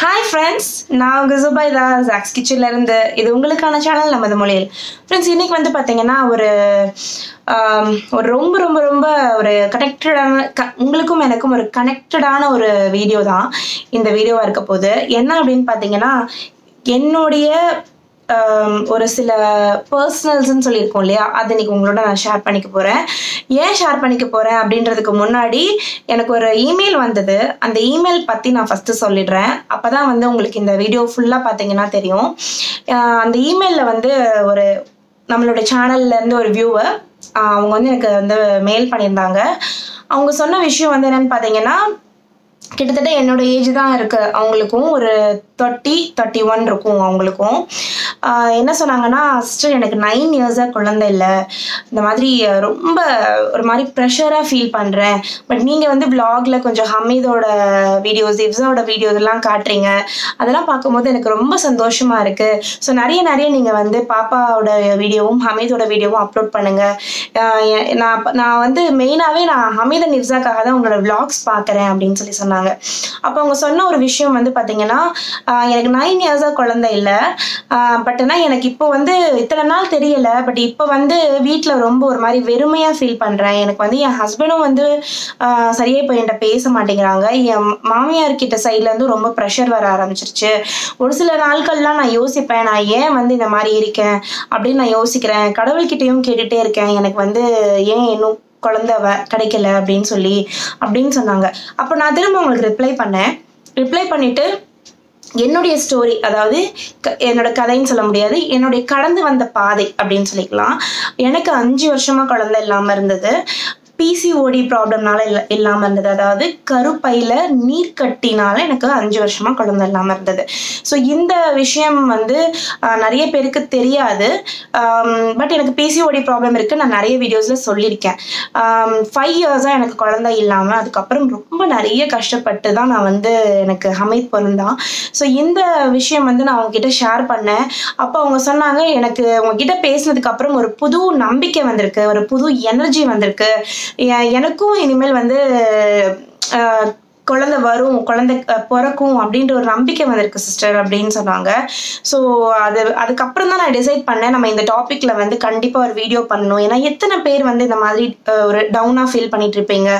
Hi friends நான் உங்கள் Zubaida Jacks கிச்சன்ல இருந்து. இது உங்களுக்கான சேனல் நமது மொழியில். ஃப்ரெண்ட்ஸ் இன்னைக்கு வந்து பார்த்தீங்கன்னா ஒரு ஒரு ரொம்ப ரொம்ப ரொம்ப ஒரு கனெக்டடான க உங்களுக்கும் எனக்கும் ஒரு கனெக்டடான ஒரு வீடியோ தான் இந்த வீடியோவாக இருக்க போகுது. என்ன அப்படின்னு பார்த்தீங்கன்னா என்னுடைய ஒரு சில பர்சனல்ஸ்ன்னு சொல்லியிருக்கோம் இல்லையா? அதை இன்னைக்கு உங்களோட நான் ஷேர் பண்ணிக்க போகிறேன் ஏன் ஷேர் பண்ணிக்க போகிறேன் அப்படின்றதுக்கு முன்னாடி எனக்கு ஒரு இமெயில் வந்தது. அந்த இமெயில் பற்றி நான் ஃபஸ்ட்டு சொல்லிடுறேன். அப்போ தான் வந்து உங்களுக்கு இந்த வீடியோ ஃபுல்லாக பார்த்தீங்கன்னா தெரியும். அந்த இமெயிலில் வந்து ஒரு நம்மளோட சேனல்லேருந்து ஒரு வியூவர் அவங்க வந்து எனக்கு வந்து மெயில் பண்ணியிருந்தாங்க. அவங்க சொன்ன விஷயம் வந்து என்னன்னு பார்த்தீங்கன்னா கிட்டத்தட்ட என்னோட ஏஜ் தான் இருக்கு அவங்களுக்கும். ஒரு தேர்ட்டி தேர்ட்டி ஒன் இருக்கும் அவங்களுக்கும். என்ன சொன்னாங்கன்னா சிஸ்டர் எனக்கு நைன் இயர்ஸாக குழந்தை இல்லை. இந்த மாதிரி ரொம்ப ஒரு மாதிரி ப்ரெஷராக ஃபீல் பண்ணுறேன் பட் நீங்கள் வந்து vlogல கொஞ்சம் ஹமீதோட வீடியோஸ் இவ்ஸாவோட வீடியோஸ் எல்லாம் காட்டுறீங்க. அதெல்லாம் பார்க்கும்போது எனக்கு ரொம்ப சந்தோஷமாக இருக்குது ஸோ நிறைய நிறைய நீங்கள் வந்து பாப்பாவோட வீடியோவும் ஹமீதோட வீடியோவும் அப்லோட் பண்ணுங்கள் நான் நான் வந்து மெயினாகவே நான் ஹமீதன் அண்ட் தான் உங்களோட வ்ளாக்ஸ் பார்க்குறேன் அப்படின்னு சொல்லி சொன்னாங்க. அப்போ அவங்க சொன்ன ஒரு விஷயம் வந்து பார்த்தீங்கன்னா எனக்கு நைன் இயர்ஸாக குழந்தை இல்லை. பட் ஆனால் எனக்கு இப்போ வந்து இத்தனை நாள் தெரியல. பட் இப்போ வந்து வீட்டில் ரொம்ப ஒரு மாதிரி வெறுமையாக ஃபீல் பண்ணுறேன் எனக்கு வந்து என் ஹஸ்பண்டும் வந்து ஆஹ் சரியா இப்போ என்கிட்ட பேச மாட்டேங்கிறாங்க. என் மாமியார் கிட்ட சைட்லேருந்து ரொம்ப ப்ரெஷர் வர ஆரம்பிச்சிருச்சு. ஒரு சில நாட்கள்லாம் நான் யோசிப்பேன். நான் ஏன் வந்து இந்த மாதிரி இருக்கேன்? அப்படின்னு நான் யோசிக்கிறேன். கடவுள்கிட்டையும் கேட்டுட்டே இருக்கேன். எனக்கு வந்து ஏன் இன்னும் குழந்தை கிடைக்கல அப்படின்னு சொல்லி அப்படின்னு சொன்னாங்க. அப்போ நான் திரும்ப உங்களுக்கு ரிப்ளை பண்ணேன். ரிப்ளை பண்ணிட்டு என்னுடைய ஸ்டோரி அதாவது க- என்னோட கதைன்னு சொல்ல முடியாது என்னுடைய கடந்து வந்த பாதை அப்படின்னு சொல்லிக்கலாம். எனக்கு அஞ்சு வருஷமா குழந்தை இல்லாம இருந்தது. பிசிஓடி ப்ராப்ளம்னால இல்ல இல்லாமல் இருந்தது. அதாவது கருப்பையில் நீர் கட்டினால எனக்கு அஞ்சு வருஷமா குழந்தை இல்லாமல் இருந்தது. ஸோ இந்த விஷயம் வந்து நிறைய பேருக்கு தெரியாது. பட் எனக்கு பிசிஓடி ப்ராப்ளம் இருக்கு. நான் நிறைய வீடியோஸில் சொல்லியிருக்கேன். ஃபைவ் இயர்ஸாக எனக்கு குழந்தை இல்லாமல் அதுக்கப்புறம் ரொம்ப நிறைய கஷ்டப்பட்டு தான் நான் வந்து எனக்கு ஹமீத் பிறந்தான் ஸோ இந்த விஷயம் வந்து நான் அவங்க கிட்ட ஷேர் பண்ணேன். அப்போ அவங்க சொன்னாங்க எனக்கு உங்ககிட்ட பேசினதுக்கப்புறம் ஒரு புது நம்பிக்கை வந்திருக்கு ஒரு புது எனர்ஜி வந்திருக்கு. எனக்கும் இனிமேல் வந்து குழந்தை வரும் குழந்தை பிறக்கும் அப்படின்ற ஒரு நம்பிக்கை வந்திருக்கு சிஸ்டர் அப்படின்னு சொன்னாங்க. ஸோ அது அதுக்கப்புறம் தான் நான் டிசைட் பண்ணேன் நம்ம இந்த டாப்பிக்ல வந்து கண்டிப்பாக ஒரு வீடியோ பண்ணணும். ஏன்னா எத்தனை பேர் வந்து இந்த மாதிரி ஒரு டவுனாக ஃபீல் பண்ணிட்டு இருப்பீங்க?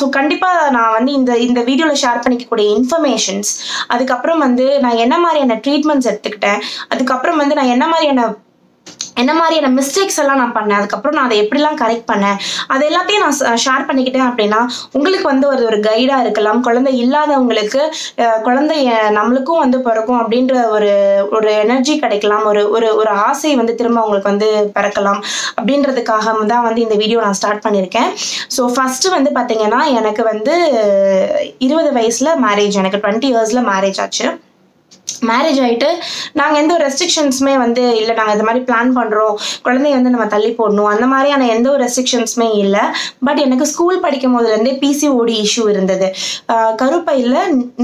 ஸோ கண்டிப்பாக நான் வந்து இந்த இந்த வீடியோவில் ஷேர் பண்ணிக்கக்கூடிய இன்ஃபர்மேஷன்ஸ் அதுக்கப்புறம் வந்து நான் என்ன மாதிரியான ட்ரீட்மெண்ட்ஸ் எடுத்துக்கிட்டேன் அதுக்கப்புறம் வந்து நான் என்ன மாதிரியான என்ன மாதிரியான மிஸ்டேக்ஸ் எல்லாம் நான் பண்ணேன். அதுக்கப்புறம் நான் அதை எப்படிலாம் கரெக்ட் பண்ணேன். அது எல்லாத்தையும் நான் ஷேர் பண்ணிக்கிட்டேன் அப்படின்னா உங்களுக்கு வந்து ஒரு ஒரு கைடாக இருக்கலாம். குழந்தை இல்லாதவங்களுக்கு குழந்தை நம்மளுக்கும் வந்து பிறக்கும் அப்படின்ற ஒரு ஒரு எனர்ஜி கிடைக்கலாம். ஒரு ஒரு ஒரு ஆசை வந்து திரும்ப அவங்களுக்கு வந்து பிறக்கலாம். அப்படின்றதுக்காக தான் வந்து இந்த வீடியோ நான் ஸ்டார்ட் பண்ணியிருக்கேன். ஸோ ஃபஸ்ட்டு வந்து பார்த்தீங்கன்னா எனக்கு வந்து இருபது வயசில் மேரேஜ் எனக்கு டுவெண்ட்டி இயர்ஸில் மேரேஜ் ஆச்சு. மேரேஜ் ஆயிட்டு நாங்கள் எந்த ஒரு ரெஸ்ட்ரிக்ஷன்ஸுமே வந்து இல்லை. நாங்கள் இந்த மாதிரி பிளான் பண்ணுறோம் குழந்தைய வந்து நம்ம தள்ளி போடணும். அந்த மாதிரியான எந்த ஒரு ரெஸ்ட்ரிக்ஷன்ஸுமே இல்லை. பட் எனக்கு ஸ்கூல் படிக்கும் போதுலேருந்தே பிசிஓடி இஷ்யூ இருந்தது. கருப்பையில்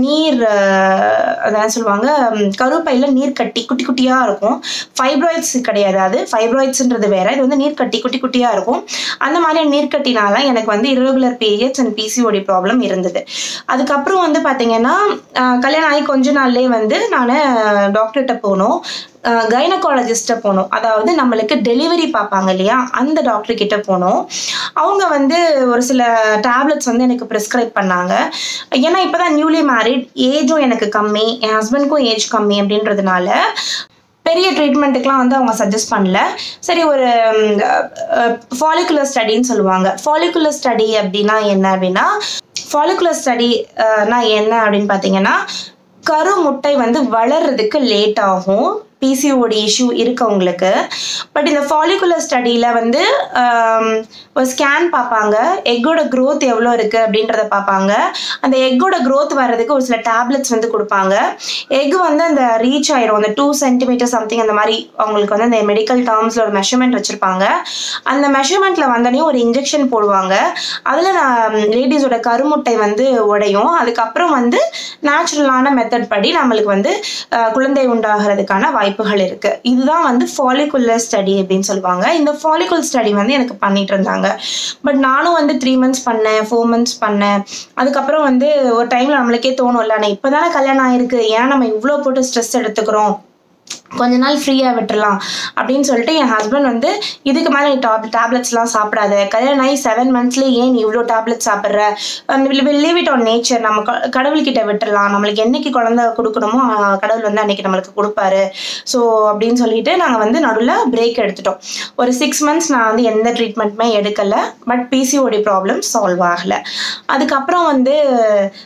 நீர் அதான் சொல்லுவாங்க? கருப்பையில் நீர் கட்டி குட்டி குட்டியாக இருக்கும். ஃபைப்ராய்ட்ஸ் கிடையாது அது. ஃபைப்ராய்ட்ஸ்ன்றது வேற. இது வந்து நீர் கட்டி குட்டி குட்டியாக இருக்கும். அந்த மாதிரி நீர் கட்டினால எனக்கு வந்து irregular periods and PCOD problem இருந்தது. அதுக்கப்புறம் வந்து பார்த்தீங்கன்னா கல்யாணம் ஆகி கொஞ்ச நாள்லேயே வந்து நான் டாக்டர்கிட்ட போகணும். கைனகாலஜிஸ்ட்டை போகணும். அதாவது நம்மளுக்கு டெலிவரி பார்ப்பாங்க இல்லையா? அந்த டாக்டர் கிட்ட போனோம் அவங்க வந்து ஒரு சில டேப்லெட்ஸ் வந்து எனக்கு ப்ரிஸ்கிரைப் பண்ணாங்க. ஏன்னா இப்போதான் நியூலி மேரிட் ஏஜும் எனக்கு கம்மி. என் ஹஸ்பண்ட்க்கும் ஏஜ் கம்மி அப்படின்றதுனால பெரிய ட்ரீட்மெண்ட்டுக்கெலாம் வந்து அவங்க சஜஸ்ட் பண்ணல. சரி ஒரு ஃபாலிகுலர் ஸ்டடின்னு சொல்லுவாங்க. ஃபாலிகுலர் ஸ்டடி அப்படின்னா என்ன அப்படின்னா ஃபாலிகுலர் ஸ்டடினா என்ன அப்படின்னு பார்த்தீங்கன்னா கரு முட்டை வந்து வளர்றதுக்கு லேட் ஆகும். பிசிஓடி இஷ்யூ இருக்கவங்களுக்கு பட் இந்த ஃபாலிகுலர் ஸ்டடியில் வந்து um, ஒரு ஸ்கேன் பார்ப்பாங்க. எக்கோட க்ரோத் எவ்வளோ இருக்குது அப்படின்றத பார்ப்பாங்க. அந்த எக்கோட க்ரோத் வர்றதுக்கு ஒரு சில டேப்லெட்ஸ் வந்து கொடுப்பாங்க. எக் வந்து அந்த ரீச் ஆயிரும். அந்த டூ சென்டிமீட்டர் சம்திங் அந்த மாதிரி அவங்களுக்கு வந்து அந்த மெடிக்கல் டேர்ம்ஸில் ஒரு மெஷர்மெண்ட் வச்சுருப்பாங்க. அந்த மெஷர்மெண்ட்டில் வந்தோடனே ஒரு இன்ஜெக்ஷன் போடுவாங்க. அதில் நான் um, லேடிஸோட கருமுட்டை வந்து உடையும். அதுக்கப்புறம் வந்து நேச்சுரலான மெத்தட் படி நம்மளுக்கு வந்து uh, குழந்தை உண்டாகிறதுக்கான வாய்ப்பு வாய்ப்புகள் இருக்கு. இதுதான் வந்து ஃபாலிகுலர் ஸ்டடி அப்படின்னு சொல்லுவாங்க. இந்த ஃபாலிகுல் ஸ்டடி வந்து எனக்கு பண்ணிட்டு இருந்தாங்க. பட் நானும் வந்து த்ரீ மந்த்ஸ் பண்ணேன் ஃபோர் மந்த்ஸ் பண்ணேன். அதுக்கப்புறம் வந்து ஒரு டைம்ல நம்மளுக்கே தோணும்ல ஆனால் இப்போதானே கல்யாணம் ஆயிருக்கு? ஏன் நம்ம இவ்வளோ போட்டு ஸ்ட்ரெஸ் எடுத்துக்கிறோம்? கொஞ்ச நாள் ஃப்ரீயாக விட்டுறலாம் அப்படின்னு சொல்லிட்டு என் ஹஸ்பண்ட் வந்து இதுக்கு மேலே நீ டாப் டேப்லெட்ஸ்லாம் சாப்பிடாத. கல்யாணம் ஆகி செவன் மந்த்ஸ்லேயே ஏன் நீ இவ்வளோ டேப்லெட் சாப்பிட்ற? லீவ் இட் ஆன் நேச்சர் நம்ம கடவுள்கிட்ட விட்டுறலாம். நம்மளுக்கு என்னைக்கு குழந்தை கொடுக்கணுமோ கடவுள் வந்து அன்னைக்கு நம்மளுக்கு கொடுப்பாரு. ஸோ அப்படின்னு சொல்லிட்டு நாங்கள் வந்து நடுவில் பிரேக் எடுத்துட்டோம். ஒரு சிக்ஸ் மந்த்ஸ் நான் வந்து எந்த ட்ரீட்மெண்ட்டுமே எடுக்கல. பட் பிசிஓடி ப்ராப்ளம் சால்வ் ஆகலை. அதுக்கப்புறம் வந்து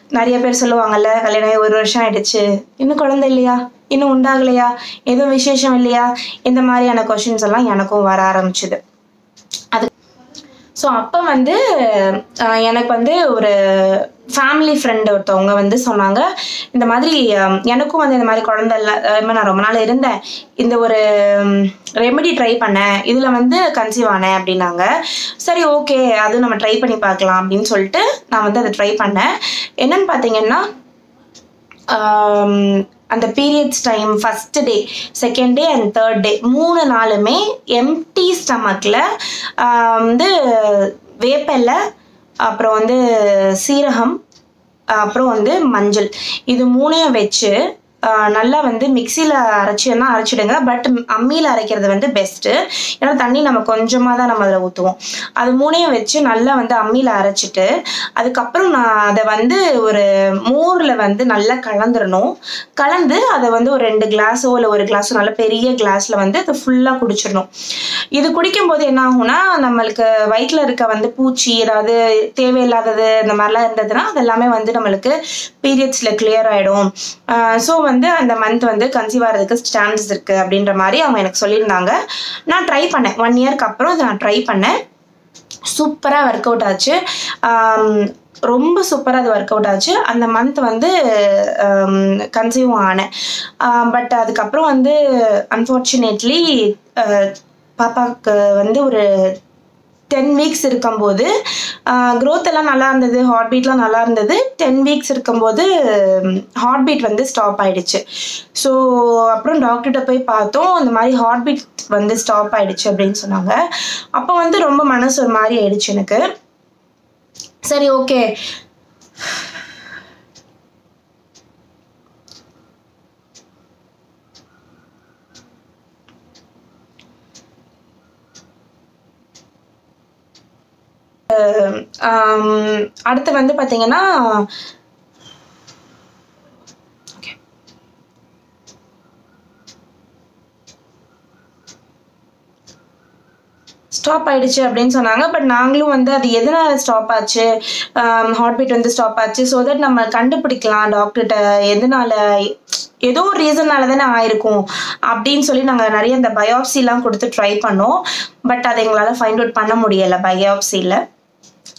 நிறைய பேர் சொல்லுவாங்கல்ல கல்யாணம் ஆகி ஒரு வருஷம் ஆயிடுச்சு. இன்னும் குழந்தை இல்லையா? இன்னும் உண்டாகலையா? எதுவும் விசேஷம் இல்லையா? இந்த மாதிரியான கொஷின்ஸ் எல்லாம் எனக்கும் வர ஆரம்பிச்சுது. அது ஸோ அப்போ வந்து எனக்கு வந்து ஒரு ஃபேமிலி ஃப்ரெண்டு ஒருத்தவங்க வந்து சொன்னாங்க இந்த மாதிரி எனக்கும் வந்து இந்த மாதிரி குழந்தை இல்லை நான் ரொம்ப நாள் இருந்தேன் இந்த ஒரு ரெமெடி ட்ரை பண்ணேன் இதில் வந்து கன்சீவ் ஆனேன் அப்படின்னாங்க. சரி ஓகே அது நம்ம ட்ரை பண்ணி பார்க்கலாம் அப்படின்னு சொல்லிட்டு நான் வந்து அதை ட்ரை பண்ணேன். என்னன்னு பார்த்தீங்கன்னா அந்த periods time first day second day and third day மூணு நாளுமே எம்டி ஸ்டமக்கில் வந்து வேப்பலை அப்புறம் வந்து சீரகம் அப்புறம் வந்து மஞ்சள். இது மூணையும் வச்சு நல்லா வந்து மிக்சியில் அரைச்சின்னா அரைச்சிடுங்க. பட் அம்மியில் அரைக்கிறது வந்து பெஸ்ட்டு ஏன்னா தண்ணி நம்ம கொஞ்சமாக தான் நம்ம அதில் ஊற்றுவோம் அது மூணையும் வச்சு நல்லா வந்து அம்மியில் அரைச்சிட்டு அதுக்கப்புறம் நான் அதை வந்து ஒரு மோரில் வந்து நல்லா கலந்துடணும் கலந்து அதை வந்து ஒரு ரெண்டு கிளாஸோ இல்லை ஒரு கிளாஸோ நல்ல பெரிய கிளாஸில் வந்து அதை ஃபுல்லாக குடிச்சிடணும். இது குடிக்கும்போது என்ன ஆகும்னா நம்மளுக்கு வயிற்றில் இருக்க வந்து பூச்சி ஏதாவது தேவையில்லாதது இந்த மாதிரிலாம் இருந்ததுன்னா அதெல்லாமே வந்து நம்மளுக்கு பீரியட்ஸில் கிளியர் ஆகிடும் ஸோ வந்து அந்த மந்த் வந்து கன்சீவ் ஆகிறதுக்கு சான்சஸ் இருக்குது அப்படின்ற மாதிரி அவங்க எனக்கு சொல்லியிருந்தாங்க. நான் ட்ரை பண்ணேன். ஒன் இயர்க்கு அப்புறம் இதை நான் ட்ரை பண்ணேன். சூப்பராக ஒர்க் அவுட் ஆச்சு. ரொம்ப சூப்பராக அது ஒர்க் அவுட் ஆச்சு. அந்த மந்த் வந்து கன்சீவ் ஆனேன். பட் அதுக்கப்புறம் வந்து அன்ஃபார்ச்சுனேட்லி பாப்பாவுக்கு வந்து ஒரு டென் வீக்ஸ் இருக்கும்போது க்ரோத் எல்லாம் நல்லா இருந்தது ஹார்ட் பீட்லாம் நல்லா இருந்தது. டென் வீக்ஸ் இருக்கும்போது ஹார்ட் பீட் வந்து ஸ்டாப் ஆகிடுச்சு ஸோ அப்புறம் டாக்டர்கிட்ட போய் பார்த்தோம் இந்த மாதிரி ஹார்ட் பீட் வந்து ஸ்டாப் ஆகிடுச்சு அப்படின்னு சொன்னாங்க. அப்போ வந்து ரொம்ப மனசு ஒரு மாதிரி ஆயிடுச்சு எனக்கு. சரி ஓகே அடுத்து வந்து பார்த்தீங்கன்னா ஸ்டாப் ஆயிடுச்சு அப்படின்னு சொன்னாங்க பட் நாங்களும் வந்து அது எதனால ஸ்டாப் ஆச்சு? ஹார்ட் பீட் வந்து ஸ்டாப் ஆச்சு ஸோ தட் நம்ம கண்டுபிடிக்கலாம் டாக்டர்கிட்ட எதனால ஏதோ ஒரு ரீசன்னால தானே ஆயிருக்கும் அப்படின்னு சொல்லி நாங்கள் நிறைய இந்த பயோப்சிலாம் கொடுத்து ட்ரை பண்ணோம் பட் அதை எங்களால் ஃபைண்ட் அவுட் பண்ண முடியலை பயோப்சியில்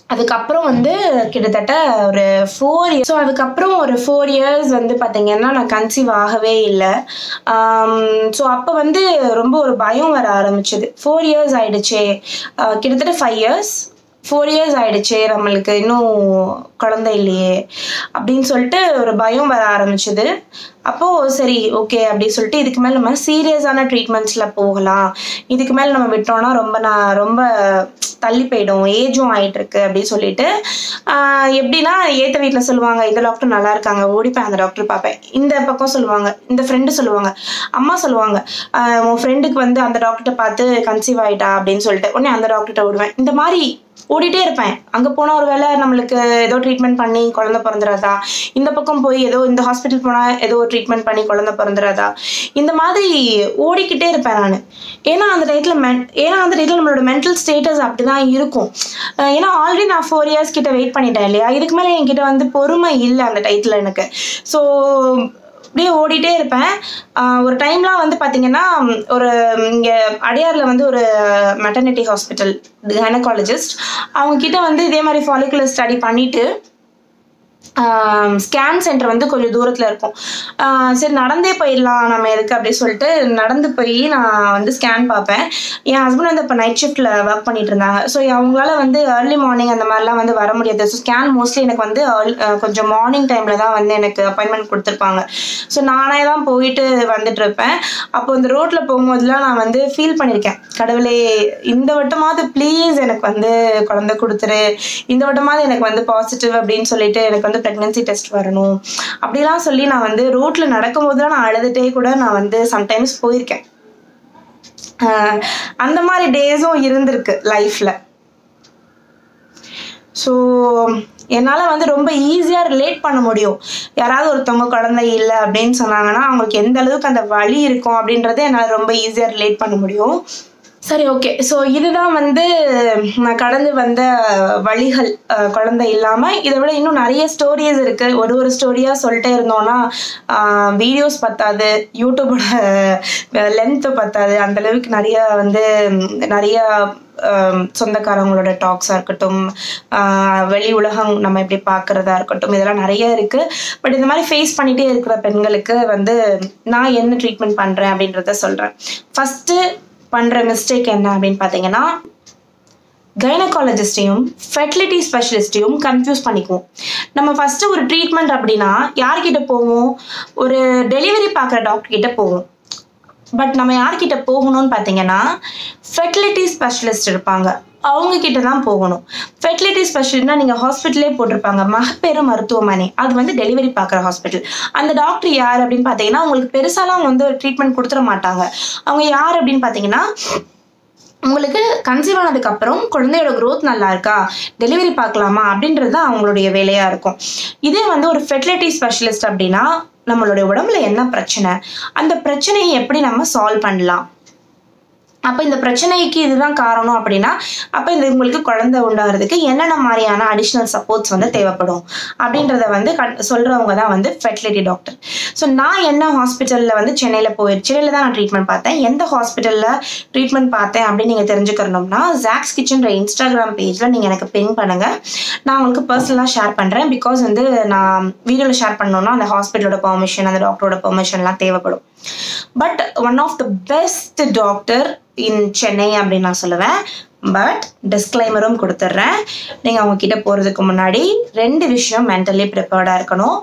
அதுக்கப்புறம் வந்து கிட்டத்தட்ட ஒரு ஃபோர் இயர்ஸ் ஸோ அதுக்கப்புறம் ஒரு ஃபோர் இயர்ஸ் வந்து பார்த்தீங்கன்னா நான் கன்சீவ் ஆகவே இல்லை. ஸோ um, அப்போ வந்து ரொம்ப ஒரு பயம் வர ஆரம்பிச்சது. ஃபோர் இயர்ஸ் ஆயிடுச்சே. ஆஹ் கிட்டத்தட்ட ஃபைவ் இயர்ஸ் ஃபோர் இயர்ஸ் ஆயிடுச்சு நம்மளுக்கு இன்னும் குழந்தை இல்லையே. அப்படின்னு சொல்லிட்டு ஒரு பயம் வர ஆரம்பிச்சது. அப்போது சரி ஓகே அப்படின்னு சொல்லிட்டு இதுக்கு மேலே நம்ம சீரியஸான ட்ரீட்மெண்ட்ஸில் போகலாம். இதுக்கு மேலே நம்ம விட்டோம்னா ரொம்ப நான் ரொம்ப தள்ளி போயிடும். ஏஜும் ஆயிட்டு இருக்கு அப்படின்னு சொல்லிட்டு ஆஹ் எப்படின்னா ஏத்த வீட்டில் சொல்லுவாங்க இந்த டாக்டர் நல்லா இருக்காங்க ஓடிப்பேன் அந்த டாக்டர் பார்ப்பேன். இந்த பக்கம் சொல்லுவாங்க இந்த ஃப்ரெண்டு சொல்லுவாங்க அம்மா சொல்லுவாங்க ஆஹ் உன் ஃப்ரெண்டுக்கு வந்து அந்த டாக்டர்கிட்ட பார்த்து கன்சீவ் ஆயிட்டா அப்படின்னு சொல்லிட்டு உடனே அந்த டாக்டர்கிட்ட விடுவேன் இந்த மாதிரி ஓடிட்டே இருப்பேன். அங்கே போனால் ஒரு வேளை நம்மளுக்கு ஏதோ ட்ரீட்மெண்ட் பண்ணி குழந்தை பிறந்துடாதா இந்த பக்கம் போய் ஏதோ இந்த ஹாஸ்பிட்டல் போனால் ஏதோ ட்ரீட்மெண்ட் பண்ணி குழந்தை பிறந்துடாதா இந்த மாதிரி ஓடிக்கிட்டே இருப்பேன் நான். ஏன்னா அந்த டயத்தில் மென் ஏன்னா அந்த டயத்தில் நம்மளோட மென்டல் ஸ்டேட்டஸ் அப்படி தான் இருக்கும் ஏன்னா ஆல்ரெடி நான் ஃபோர் இயர்ஸ் கிட்ட வெயிட் பண்ணிட்டேன் இல்லையா? இதுக்கு மேலே என்கிட்ட வந்து பொறுமை இல்லை அந்த டயத்தில் எனக்கு. ஸோ அப்படியே ஓடிட்டே இருப்பேன். ஆஹ் ஒரு டைம்லாம் வந்து பார்த்தீங்கன்னா ஒரு இங்கே அடையாரில் வந்து ஒரு மெட்டர்னிட்டி ஹாஸ்பிட்டல் கைனகாலஜிஸ்ட் அவங்க கிட்ட வந்து இதே மாதிரி ஃபாலிகுலர் ஸ்டடி பண்ணிட்டு ஸ்கேன் சென்டர் வந்து கொஞ்சம் தூரத்தில் இருக்கும். சரி நடந்தே போயிடலாம் நம்ம எதுக்கு அப்படின்னு சொல்லிட்டு நடந்து போய் நான் வந்து ஸ்கேன் பார்ப்பேன். என் ஹஸ்பண்ட் வந்து இப்போ நைட் ஷிஃப்ட்டில் ஒர்க் பண்ணிட்டு இருந்தாங்க. ஸோ அவங்களால வந்து ஏர்லி மார்னிங் அந்த மாதிரிலாம் வந்து வர முடியாது. ஸோ ஸ்கேன் மோஸ்ட்லி எனக்கு வந்து கொஞ்சம் மார்னிங் டைமில் தான் வந்து எனக்கு அப்பாயின்மெண்ட் கொடுத்துருப்பாங்க. ஸோ நானே தான் போயிட்டு வந்துட்டு இருப்பேன். அப்போ இந்த ரோட்டில் போகும்போதெல்லாம் நான் வந்து ஃபீல் பண்ணியிருக்கேன் கடவுளே இந்த வட்டமாவது ப்ளீஸ் எனக்கு வந்து குழந்தை கொடுத்துரு. இந்த வட்டமாவது எனக்கு வந்து பாசிட்டிவ் அப்படின்னு சொல்லிட்டு எனக்கு வந்து ப்ரெக்னென்சி டெஸ்ட் வரணும். அப்படிலாம் சொல்லி நான் வந்து ரோட்டில் நடக்கும்போதுலாம் நான் அழுதுகிட்டே கூட நான் வந்து சம்டைம்ஸ் போயிருக்கேன். ஆஹ் அந்த மாதிரி டேஸும் இருந்திருக்கு லைஃப்பில் ஸோ என்னால் வந்து ரொம்ப ஈஸியாக ரிலேட் பண்ண முடியும். யாராவது ஒருத்தவங்க குழந்தை இல்லை அப்படின்னு சொன்னாங்கன்னா அவங்களுக்கு எந்த அளவுக்கு அந்த வழி இருக்கும் அப்படின்றத என்னால் ரொம்ப ஈஸியாக ரிலேட் பண்ண முடியும். சரி ஓகே ஸோ இதுதான் வந்து நான் கடந்து வந்த வழிகள் குழந்தை இல்லாமல் இதை விட இன்னும் நிறைய ஸ்டோரிஸ் இருக்குது ஒரு ஒரு ஸ்டோரியாக சொல்லிட்டே இருந்தோம்னா வீடியோஸ் பத்தாது யூடியூபோட லென்த்து பத்தாது. அந்தளவுக்கு நிறைய வந்து நிறைய சொந்தக்காரங்களோட டாக்ஸாக இருக்கட்டும் வெளி உலகம் நம்ம எப்படி பார்க்குறதா இருக்கட்டும் இதெல்லாம் நிறைய இருக்குது பட் இந்த மாதிரி ஃபேஸ் பண்ணிகிட்டே இருக்கிற பெண்களுக்கு வந்து நான் என்ன ட்ரீட்மெண்ட் பண்ணுறேன் அப்படின்றத சொல்கிறேன் ஃபஸ்ட்டு பண்ணுற மிஸ்டேக் என்ன அப்படின்னு பார்த்தீங்கன்னா கைனகாலஜிஸ்டையும் ஃபெர்டிலிட்டி ஸ்பெஷலிஸ்டையும் கன்ஃபியூஸ் பண்ணிக்குவோம். நம்ம ஃபஸ்ட்டு ஒரு ட்ரீட்மெண்ட் அப்படின்னா யார்கிட்ட போவோம்? ஒரு டெலிவரி பார்க்குற டாக்டர் கிட்ட போவோம். பட் நம்ம யார்கிட்ட போகணும்னு பார்த்தீங்கன்னா ஃபெர்டிலிட்டி ஸ்பெஷலிஸ்ட் இருப்பாங்க. அவங்க கிட்ட தான் போகணும். ஃபெர்டிலிட்டி ஸ்பெஷலிஸ்ட்னா நீங்கள் ஹாஸ்பிட்டலே போட்டிருப்பாங்க. மகப்பேறு மருத்துவமனை. அது வந்து டெலிவரி பார்க்குற ஹாஸ்பிட்டல் அந்த டாக்டர் யார் அப்படின்னு பார்த்தீங்கன்னா உங்களுக்கு பெருசாலாம் அவங்க வந்து ஒரு ட்ரீட்மெண்ட் கொடுத்துட மாட்டாங்க. அவங்க யார் அப்படின்னு பார்த்தீங்கன்னா உங்களுக்கு கன்சீவ் ஆனதுக்கு அப்புறம் குழந்தையோட க்ரோத் நல்லா இருக்கா டெலிவரி பார்க்கலாமா? அப்படின்றது தான் அவங்களுடைய வேலையா இருக்கும். இதே வந்து ஒரு ஃபெர்டிலிட்டி ஸ்பெஷலிஸ்ட் அப்படின்னா நம்மளுடைய உடம்புல என்ன பிரச்சனை? அந்த பிரச்சனையை எப்படி நம்ம சால்வ் பண்ணலாம்? அப்போ இந்த பிரச்சனைக்கு இதுதான் காரணம் அப்படின்னா அப்போ இந்த உங்களுக்கு குழந்தை உண்டாகிறதுக்கு என்னென்ன மாதிரியான அடிஷ்னல் சப்போர்ட்ஸ் வந்து தேவைப்படும்? அப்படின்றத வந்து கண் சொல்கிறவங்க தான் வந்து ஃபெர்டிலிட்டி டாக்டர் ஸோ நான் என்ன ஹாஸ்பிட்டலில் வந்து சென்னையில் போய் சென்னையில் தான் நான் ட்ரீட்மெண்ட் பார்த்தேன். எந்த ஹாஸ்பிட்டலில் ட்ரீட்மெண்ட் பார்த்தேன் அப்படின்னு நீங்கள் தெரிஞ்சுக்கணும்னா ஜாக்ஸ் கிச்சன்ற இன்ஸ்டாகிராம் பேஜில் நீங்கள் எனக்கு பின் பண்ணுங்கள் நான் உங்களுக்கு பர்சனலாக ஷேர் பண்ணுறேன் பிகாஸ் வந்து நான் வீடியோவில் ஷேர் பண்ணணும்னா அந்த ஹாஸ்பிட்டலோட பெர்மிஷன் அந்த டாக்டரோட பெர்மிஷன்லாம் தேவைப்படும். But one of the best doctor in Chennai அப்படின்னு நான் சொல்லுவேன். பட் டிஸ்க்ளைமரும் கொடுத்துட்றேன் நீங்கள் அவங்க கிட்ட போகிறதுக்கு முன்னாடி ரெண்டு விஷயம் மென்டலி ப்ரிப்பேர்டாக இருக்கணும்.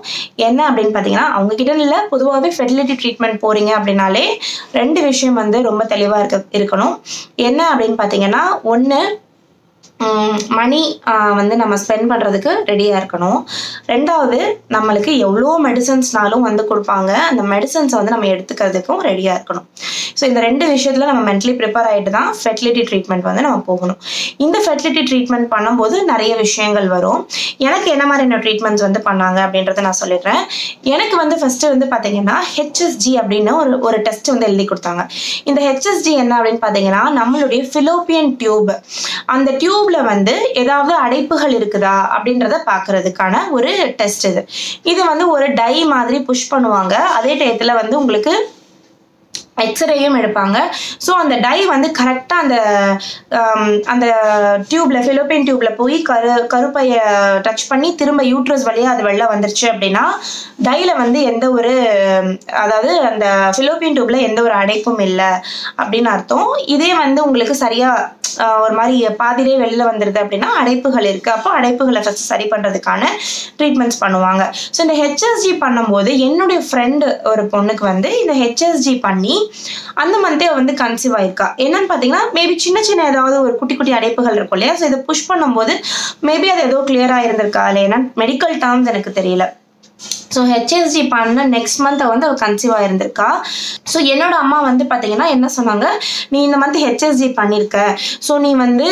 என்ன அப்படின்னு பார்த்தீங்கன்னா அவங்கக்கிட்ட இல்லை பொதுவாகவே ஃபெர்டிலிட்டி ட்ரீட்மெண்ட் போகிறீங்க அப்படின்னாலே ரெண்டு விஷயம் வந்து ரொம்ப தெளிவாக இருக்க இருக்கணும். என்ன அப்படின்னு பார்த்தீங்கன்னா ஒன்று மணி வந்து நம்ம ஸ்பெண்ட் பண்ணுறதுக்கு ரெடியாக இருக்கணும். ரெண்டாவது நம்மளுக்கு எவ்வளோ மெடிசன்ஸ்னாலும் வந்து கொடுப்பாங்க. அந்த மெடிசன்ஸை வந்து நம்ம எடுத்துக்கிறதுக்கும் ரெடியாக இருக்கணும். ஸோ இந்த ரெண்டு விஷயத்தில் நம்ம மென்டலி ப்ரிப்பேர் ஆகிட்டு தான் ஃபெர்டிலிட்டி ட்ரீட்மெண்ட் வந்து நம்ம போகணும். இந்த ஃபெர்டிலிட்டி ட்ரீட்மெண்ட் பண்ணும்போது நிறைய விஷயங்கள் வரும். எனக்கு என்ன மாதிரியான ட்ரீட்மெண்ட்ஸ் வந்து பண்ணாங்க அப்படின்றத நான் சொல்லிடுறேன். எனக்கு வந்து ஃபஸ்ட்டு வந்து பார்த்தீங்கன்னா ஹெச்எஸ்ஜி அப்படின்னு ஒரு ஒரு டெஸ்ட் வந்து எழுதி கொடுத்தாங்க. இந்த ஹெச்எஸ்ஜி என்ன அப்படின்னு பார்த்தீங்கன்னா நம்மளுடைய ஃபிலோப்பியன் டியூப் அந்த டியூப் டியூப்ல வந்து ஏதாவது அடைப்புகள் இருக்குதா அப்படின்றத பார்க்கறதுக்கான ஒரு டெஸ்ட் இது. இது வந்து ஒரு டை மாதிரி புஷ் பண்ணுவாங்க. அதே டயத்தில் வந்து உங்களுக்கு எக்ஸ்ரேயும் எடுப்பாங்க. ஸோ அந்த டை வந்து கரெக்டாக அந்த um, அந்த டியூப்ல ஃபிலோப்பியன் டியூப்ல போய் கரு கருப்பையை டச் பண்ணி திரும்ப யூட்ரஸ் வழியாக அது வெளில வந்துருச்சு அப்படின்னா டையில வந்து எந்த ஒரு அதாவது அந்த ஃபிலோப்பியன் டியூப்ல எந்த ஒரு அடைப்பும் இல்லை அப்படின்னு அர்த்தம். இதே வந்து உங்களுக்கு சரியாக ஒரு மாதிரி பாதிலே வெளில வந்துடுது அப்படின்னா அடைப்புகள் இருக்கு. அப்போ அடைப்புகளை ஃபஸ்ட் சரி பண்ணுறதுக்கான ட்ரீட்மெண்ட்ஸ் பண்ணுவாங்க. ஸோ இந்த ஹெச்எஸ்ஜி பண்ணும்போது என்னுடைய ஃப்ரெண்டு ஒரு பொண்ணுக்கு வந்து இந்த ஹெச்எஸ்ஜி பண்ணி அந்த மந்தே வந்து கன்சீவ் ஆயிருக்கா? என்னன்னு பார்த்தீங்கன்னா மேபி சின்ன சின்ன ஏதாவது ஒரு குட்டி குட்டி அடைப்புகள் இருக்கும் இல்லையா? ஸோ இதை புஷ் பண்ணும்போது மேபி அது ஏதோ கிளியராக இருந்திருக்கா இல்லை ஏன்னா மெடிக்கல் டேர்ம்ஸ் எனக்கு தெரியல. ஸோ ஹெச்எஸ்ஜி பண்ண நெக்ஸ்ட் மந்த் வந்து அவள் கன்சீவ் ஆயிருந்திருக்கா. ஸோ என்னோட அம்மா வந்து பார்த்தீங்கன்னா என்ன சொன்னாங்க? நீ இந்த மந்த் ஹெச்எஸ்ஜி பண்ணியிருக்க ஸோ நீ வந்து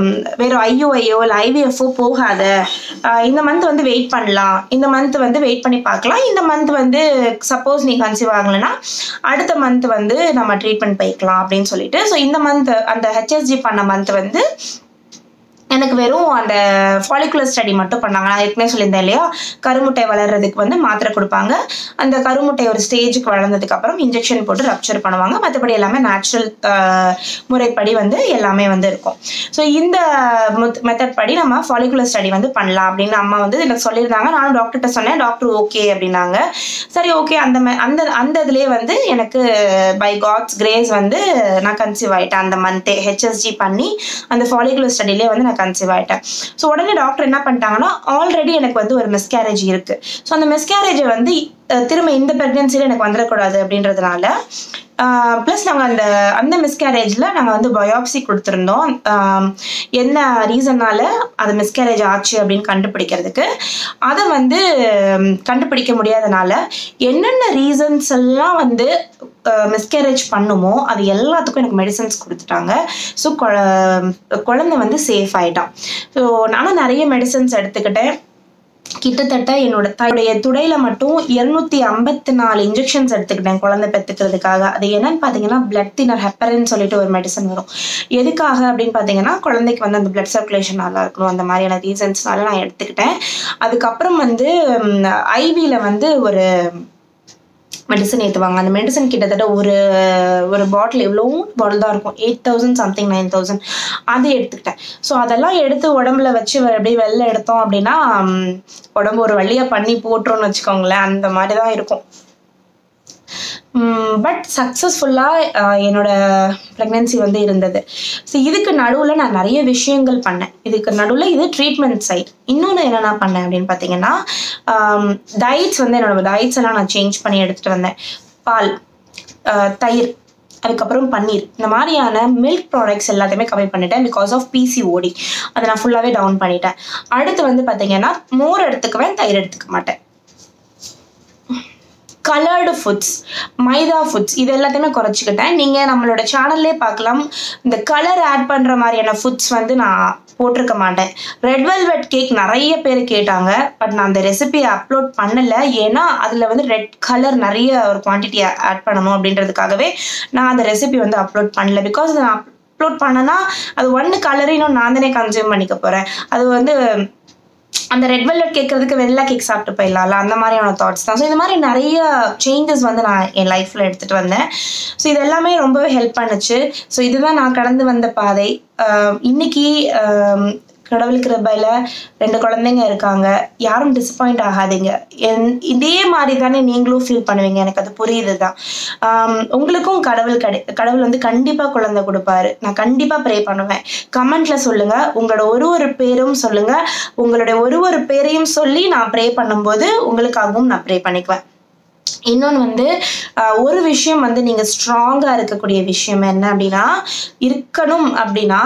ம், வேற ஐயோஐயோ இல்லை ஐவிஎஃப்ஓ போகாத. இந்த மந்த் வந்து வெயிட் பண்ணலாம். இந்த மந்த் வந்து வெயிட் பண்ணி பார்க்கலாம். இந்த மந்த் வந்து சப்போஸ் நீ கன்சீவ் ஆகலைன்னா அடுத்த மந்த் வந்து நம்ம ட்ரீட்மெண்ட் போய்க்கலாம். அப்படின்னு சொல்லிட்டு. ஸோ இந்த மந்த் அந்த ஹெச்எஸ்ஜி பண்ண மந்த் வந்து எனக்கு வெறும் அந்த ஃபாலிகுலர் ஸ்டடி மட்டும் பண்ணாங்க. நான் ஏற்கனவே சொல்லியிருந்தேன் இல்லையா? கருமுட்டை வளர்றதுக்கு வந்து மாத்திரை கொடுப்பாங்க. அந்த கருமுட்டை ஒரு ஸ்டேஜுக்கு வளர்ந்ததுக்கு அப்புறம் இன்ஜெக்ஷன் போட்டு ரப்ச்சர் பண்ணுவாங்க. மற்றபடி எல்லாமே நேச்சுரல் முறைப்படி வந்து எல்லாமே வந்து இருக்கும். ஸோ இந்த மெத்தட் படி நம்ம ஃபாலிகுலர் ஸ்டடி வந்து பண்ணலாம் அப்படின்னு அம்மா வந்து எனக்கு சொல்லியிருந்தாங்க. நானும் டாக்டர்கிட்ட சொன்னேன். டாக்டர் ஓகே அப்படின்னாங்க. சரி ஓகே அந்த அந்த அந்த இதுலேயே வந்து எனக்கு பை காட்ஸ் கிரேஸ் வந்து நான் கன்சீவ் ஆகிட்டேன் அந்த மந்த்தே ஹெச்எஸ்ஜி பண்ணி அந்த ஃபாலிகுலர் ஸ்டடியிலே வந்து நான் கன்சீவ் ஆயிட்டேன். ஸோ உடனே டாக்டர் என்ன பண்ணிட்டாங்கன்னா ஆல்ரெடி எனக்கு வந்து ஒரு மிஸ்கேரேஜ் இருக்கு. ஸோ அந்த மிஸ்கேரேஜை வந்து திரும்ப இந்த ப்ரெக்னென்சியில் எனக்கு வந்துடக்கூடாது அப்படின்றதுனால ப்ளஸ் நாங்கள் அந்த அந்த மிஸ்கேரேஜில் நாங்கள் வந்து பயோப்சி கொடுத்துருந்தோம். என்ன ரீசனால் அது மிஸ்கேரேஜ் ஆச்சு அப்படின்னு கண்டுபிடிக்கிறதுக்கு. அதை வந்து கண்டுபிடிக்க முடியாதனால என்னென்ன ரீசன்ஸ் எல்லாம் வந்து மிஸ்கேரேஜ் பண்ணுமோ அது எல்லாத்துக்கும் எனக்கு மெடிசன்ஸ் கொடுத்துட்டாங்க. ஸோ குழந்தை வந்து சேஃப் ஆயிட்டான். ஸோ நானும் நிறைய மெடிசன்ஸ் எடுத்துக்கிட்டேன். கிட்டத்தட்ட என்னோட தன்னுடைய துடையில மட்டும் இருநூத்தி ஐம்பத்தி நாலு இன்ஜெக்ஷன்ஸ் எடுத்துக்கிட்டேன் குழந்தை பெற்றுக்கிறதுக்காக. அது என்னன்னு பாத்தீங்கன்னா பிளட் தினர் ஹெப்பரின்னு சொல்லிட்டு ஒரு மெடிசன் வரும். எதுக்காக அப்படின்னு பாத்தீங்கன்னா குழந்தைக்கு வந்து அந்த பிளட் சர்க்குலேஷன் நல்லா இருக்கணும் அந்த மாதிரியான ரீசன்ஸ்னால நான் எடுத்துக்கிட்டேன். அதுக்கப்புறம் வந்து ஐவியில் வந்து ஒரு மெடிசன் ஏற்றுவாங்க அந்த மெடிசன் கிட்டத்தட்ட ஒரு ஒரு பாட்டில் எவ்வளோ பாட்டில் தான் இருக்கும். Eight thousand something nine thousand அதை எடுத்துக்கிட்டேன். ஸோ அதெல்லாம் எடுத்து உடம்புல வச்சு அப்படியே வெளில எடுத்தோம் அப்படின்னா உடம்பு ஒரு வழியாக பண்ணி போட்டுருன்னு வச்சுக்கோங்களேன். அந்த மாதிரி தான் இருக்கும். பட் சக்ஸஸ்ஃபுல்லாக என்னோட ப்ரெக்னென்சி வந்து இருந்தது. ஸோ இதுக்கு நடுவில் நான் நிறைய விஷயங்கள் பண்ணேன். இதுக்கு நடுவில் இது ட்ரீட்மெண்ட் சைட் இன்னொன்று என்ன நான் பண்ணேன் அப்படின்னு பார்த்தீங்கன்னா டயட்ஸ் வந்து என்னோட டயட்ஸ் எல்லாம் நான் சேஞ்ச் பண்ணி எடுத்துகிட்டு வந்தேன். பால் தயிர் அதுக்கப்புறம் பன்னீர். இந்த மாதிரியான மில்க் ப்ராடக்ட்ஸ் எல்லாத்தையுமே கம்மி பண்ணிட்டேன் பிகாஸ் ஆஃப் பிசிஓடி அதை நான் ஃபுல்லாகவே டவுன் பண்ணிட்டேன். அடுத்து வந்து பார்த்தீங்கன்னா மோர் எடுத்துக்குவேன் தயிர் எடுத்துக்க மாட்டேன். கலர்டு ஃபுட்ஸ் மைதா ஃபுட்ஸ் இது எல்லாத்தையுமே குறைச்சிக்கிட்டேன். நீங்கள் நம்மளோட சேனல்லே பார்க்கலாம். இந்த கலர் ஆட் பண்ணுற மாதிரியான ஃபுட்ஸ் வந்து நான் போட்டிருக்க மாட்டேன். ரெட் வெல்வெட் கேக் நிறைய பேர் கேட்டாங்க பட் நான் அந்த ரெசிபியை அப்லோட் பண்ணலை. ஏன்னா அதில் வந்து ரெட் கலர் நிறைய ஒரு குவான்டிட்டி ஆட் பண்ணணும் அப்படின்றதுக்காகவே நான் அந்த ரெசிபி வந்து அப்லோட் பண்ணல. பிகாஸ் நான் அப்லோட் பண்ணனா அது ஒன்று கலரையும் நான் தானே கன்சியூம் பண்ணிக்க போகிறேன் அது வந்து அந்த ரெட் வெல்வெட் கேட்கறதுக்கு வெள்ளை கேக் சாப்பிட்டு போயிடலாம்ல அந்த மாதிரியான தாட்ஸ் தான். ஸோ இந்த மாதிரி நிறைய சேஞ்சஸ் வந்து நான் என் லைஃப்பில் எடுத்துகிட்டு வந்தேன். ஸோ இது எல்லாமே ரொம்பவே ஹெல்ப் பண்ணுச்சு. ஸோ இதுதான் நான் கடந்து வந்த பாதை. இன்னைக்கு கடவுளுக்கு கடவுள் கிருபையில் ரெண்டு குழந்தைங்க இருக்காங்க. யாரும் டிசப்பாயிண்ட் ஆகாதீங்க. என் இதே மாதிரி தானே நீங்களும் ஃபீல் பண்ணுவீங்க. எனக்கு அது புரியுது தான் உங்களுக்கும் கடவுள் கடை கடவுள் வந்து கண்டிப்பாக குழந்தை கொடுப்பாரு. நான் கண்டிப்பாக ப்ரே பண்ணுவேன். கமெண்ட்ல சொல்லுங்க. உங்களோட ஒரு ஒரு பேரும் சொல்லுங்க. உங்களுடைய ஒரு ஒரு பேரையும் சொல்லி நான் ப்ரே பண்ணும்போது உங்களுக்காகவும் நான் ப்ரே பண்ணிக்குவேன். இன்னொன்று வந்து ஒரு விஷயம் வந்து நீங்கள் ஸ்ட்ராங்காக இருக்கக்கூடிய விஷயம் என்ன அப்படின்னா இருக்கணும் அப்படின்னா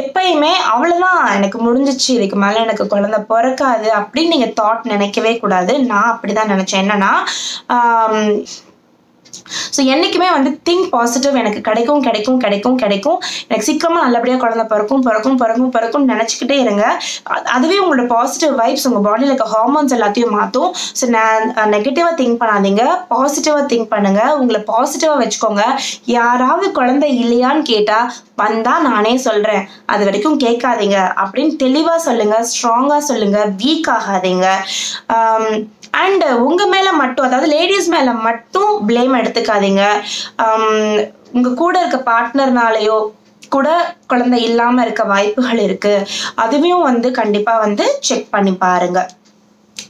எப்பயுமே அவ்வளோதான் எனக்கு முடிஞ்சிச்சு இதுக்கு மேலே எனக்கு குழந்தை பிறக்காது அப்படின்னு நீங்கள் தாட் நினைக்கவே கூடாது. நான் அப்படி தான் நினச்சேன். என்னன்னா ஸோ என்றைக்குமே வந்து திங்க் பாசிட்டிவ் எனக்கு கிடைக்கும் கிடைக்கும் கிடைக்கும் கிடைக்கும். எனக்கு சீக்கிரமாக நல்லபடியாக குழந்தை பிறக்கும் பிறக்கும் பிறக்கும் பிறக்கும் நினச்சிக்கிட்டே இருங்க. அதுவே உங்களோட பாசிட்டிவ் வைப்ஸ் உங்கள் பாடியில் இருக்க ஹார்மோன்ஸ் எல்லாத்தையும் மாற்றும் ஸோ நெகட்டிவாக திங்க் பண்ணாதீங்க. பாசிட்டிவாக திங்க் பண்ணுங்க. உங்களை பாசிட்டிவாக வச்சுக்கோங்க. யாராவது குழந்தை இல்லையான்னு கேட்டால் வந்தா நானே சொல்கிறேன் அது வரைக்கும் கேட்காதீங்க. அப்படின்னு தெளிவாக சொல்லுங்க ஸ்ட்ராங்காக சொல்லுங்க வீக் ஆகாதீங்க. அண்ட் உங்க மேல மட்டும் அதாவது லேடிஸ் மேல மட்டும் ப்ளேம் எடுத்துக்காதீங்க. உங்கள் உங்க கூட இருக்க பார்ட்னர்னாலேயோ கூட குழந்தை இல்லாம இருக்க வாய்ப்புகள் இருக்கு. அதுவும் வந்து கண்டிப்பா வந்து செக் பண்ணி பாருங்க.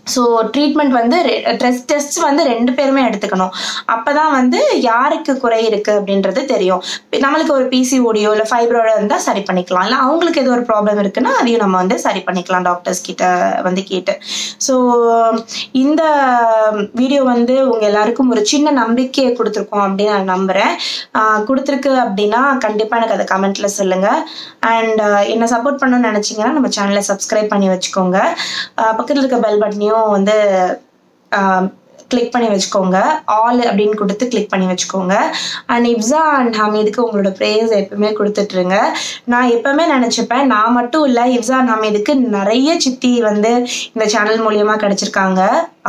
ஸோ ட்ரீட்மெண்ட் வந்து டெஸ்ட் டெஸ்ட் வந்து ரெண்டு பேருமே எடுத்துக்கணும். அப்போ தான் வந்து யாருக்கு குறை இருக்குது அப்படின்றது தெரியும். நம்மளுக்கு ஒரு பிசிஓடியோ இல்லை ஃபைப்ரோட இருந்தால் சரி பண்ணிக்கலாம். இல்லை அவங்களுக்கு ஏதோ ஒரு ப்ராப்ளம் இருக்குன்னா அதையும் நம்ம வந்து சரி பண்ணிக்கலாம் டாக்டர்ஸ் கிட்ட வந்து கேட்டு. ஸோ இந்த வீடியோ வந்து உங்கள் எல்லாருக்கும் ஒரு சின்ன நம்பிக்கையை கொடுத்துருக்கோம் அப்படின்னு நான் நம்புகிறேன் கொடுத்துருக்கு அப்படின்னா கண்டிப்பாக எனக்கு அதை கமெண்ட்டில் சொல்லுங்கள் அண்ட் என்னை சப்போர்ட் பண்ணணும்னு நினச்சிங்கன்னா நம்ம சேனலை சப்ஸ்கிரைப் பண்ணி வச்சுக்கோங்க. பக்கத்தில் இருக்க பெல் பட்டனையும் வந்து கிளிக் பண்ணி வச்சுக்கோங்க. ஆல் அப்படின்னு கொடுத்து கிளிக் பண்ணி வச்சுக்கோங்க. அண்ட் இப்ஸா அண்ட் ஹமீதுக்கு உங்களோட ப்ரேயர்ஸ் எப்பவுமே கொடுத்துட்ருங்க நான் எப்பவுமே நினச்சிப்பேன் நான் மட்டும் இல்லை இப்ஸா அண்ட் ஹமீதுக்கு நிறைய சித்தி வந்து இந்த சேனல் மூலியமாக கிடைச்சிருக்காங்க.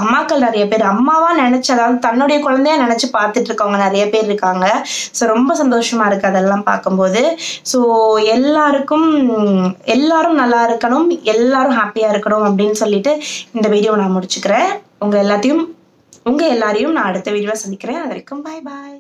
அம்மாக்கள் நிறைய பேர் அம்மாவா நினைச்சு அதாவது தன்னுடைய குழந்தைய நினைச்சு பார்த்துட்டு இருக்கவங்க நிறைய பேர் இருக்காங்க. ஸோ ரொம்ப சந்தோஷமா இருக்கு அதெல்லாம் பார்க்கும்போது. ஸோ எல்லாருக்கும் எல்லாரும் நல்லா இருக்கணும் எல்லாரும் ஹாப்பியா இருக்கணும் அப்படின்னு சொல்லிட்டு இந்த வீடியோ நான் முடிச்சுக்கிறேன். உங்க எல்லாத்தையும் உங்க எல்லாரையும் நான் அடுத்த வீடியோல சந்திக்கிறேன். அது வரைக்கும் பாய் பாய்